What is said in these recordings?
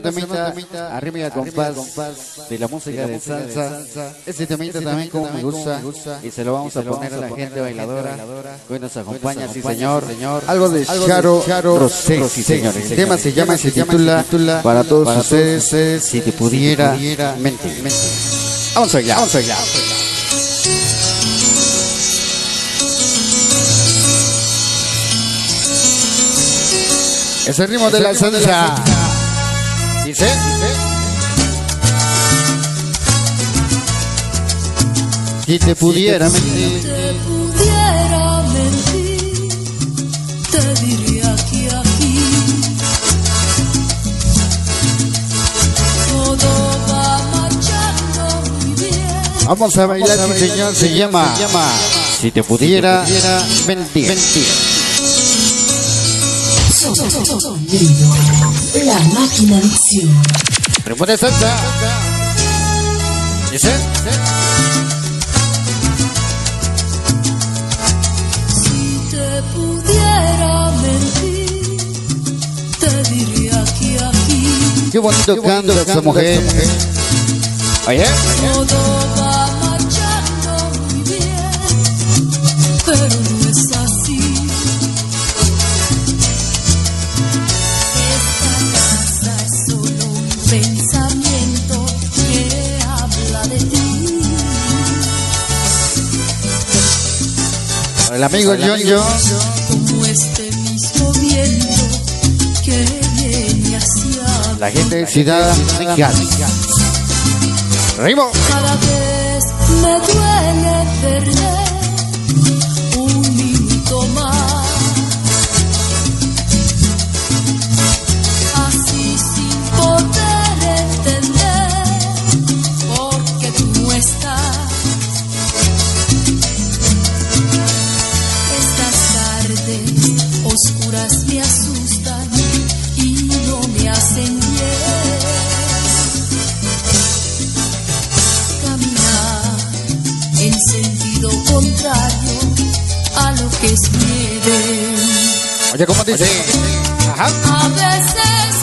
temita, arriba al compás de la música de salsa. Este temita también como me gusta y se lo vamos a poner a la gente bailadora que hoy nos acompaña, sí señor. Algo de Charo Rosé, sí señores. El tema se llama, se titula para todos ustedes, si te pudiera mentir. Vamos allá, vamos allá. Es el ritmo de la salsa. Dice, Si te pudiera mentir. Si te pudiera mentir, te diría que aquí todo va marchando muy bien. Vamos a bailar, sí señor. Se llama, Si te pudiera mentir. Sonido. La máquina de acción. De salsa. Dice, Si te pudiera mentir, te diría que aquí Qué bonito canta esa mujer. Oye, todo el amigo John John. Este La gente de Ciudad Mexicana. Ritmo. Cada vez me duele perder me asustan y no me hacen bien caminar en sentido contrario a lo que es mi. Oye, ¿cómo dice? Ajá. A veces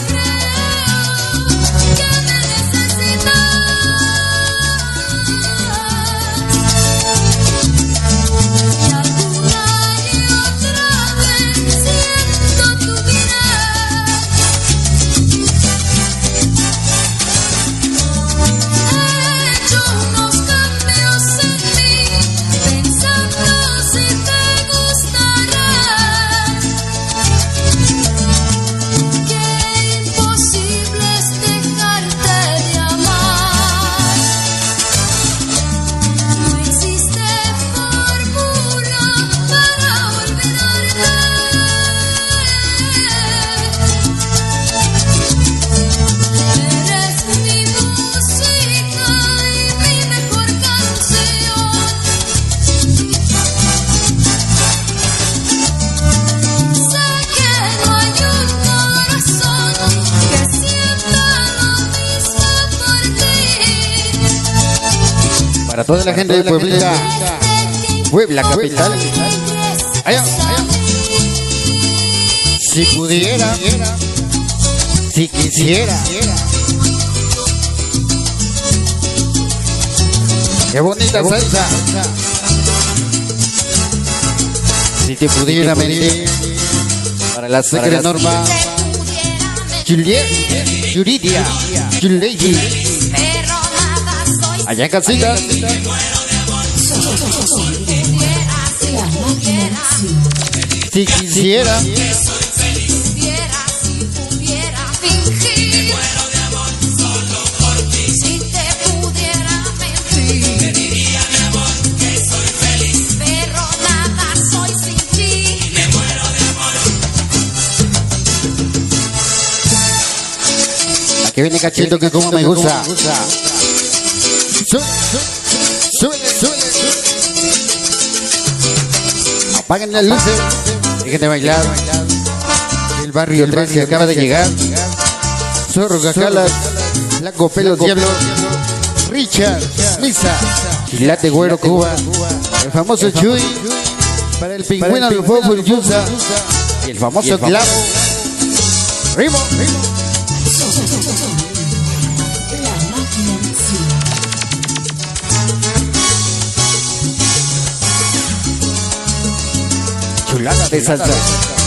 Para toda la gente de Puebla. Puebla capital. Allá, allá. Si pudiera, si quisiera. Qué bonita salsa. Si te pudiera venir para la secre norma. Juliet, Yuridia, Yulady. Allá en casita. De. Si. Pudiera, si pudiera fingir. Si te pudiera mentir. Pero nada soy sin ti. Aquí viene cachito que como me gusta. Sube, sube, sube. Apaguen las luces. Dejen de bailar. El barrio 3 que acaba de llegar. Zorro Gacalas. Blanco Pelo Diablo. Richard. Misa. Chilate Güero Cuba. El famoso Chuy. Para el pingüino del fútbol Yusa. Y el famoso Clavo. Rimo. De salsa.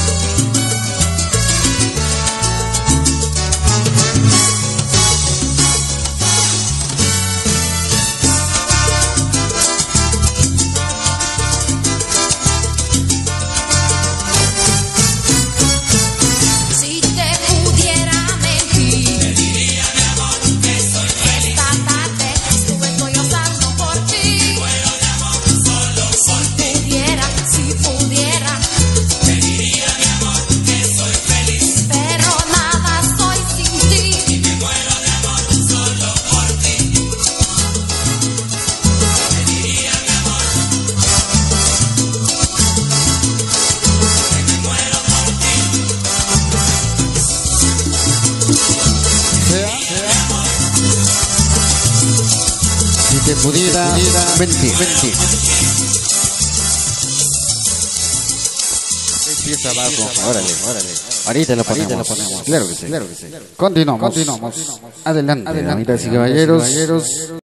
Te pudiera mentir. Empieza abajo. Órale, órale. Ahorita lo ponemos. Claro que sí. Claro que sí. Continuamos. Continuamos. Adelante, Adelante, damas y caballeros.